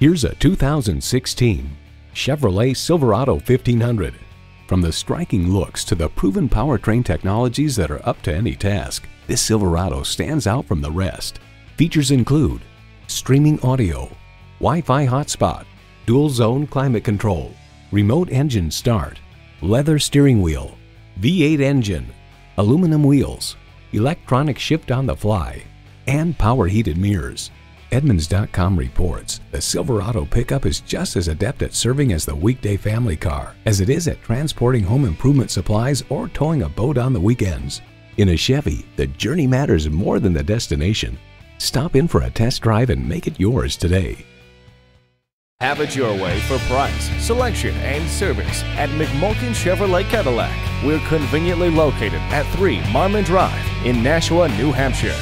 Here's a 2016 Chevrolet Silverado 1500. From the striking looks to the proven powertrain technologies that are up to any task, this Silverado stands out from the rest. Features include streaming audio, Wi-Fi hotspot, dual zone climate control, remote engine start, leather steering wheel, V8 engine, aluminum wheels, electronic shift on the fly, and power heated mirrors. Edmunds.com reports the Silverado pickup is just as adept at serving as the weekday family car as it is at transporting home improvement supplies or towing a boat on the weekends. In a Chevy, the journey matters more than the destination. Stop in for a test drive and make it yours today. Have it your way for price, selection, and service at MacMulkin Chevrolet Cadillac. We're conveniently located at 3 Marmon Drive in Nashua, New Hampshire.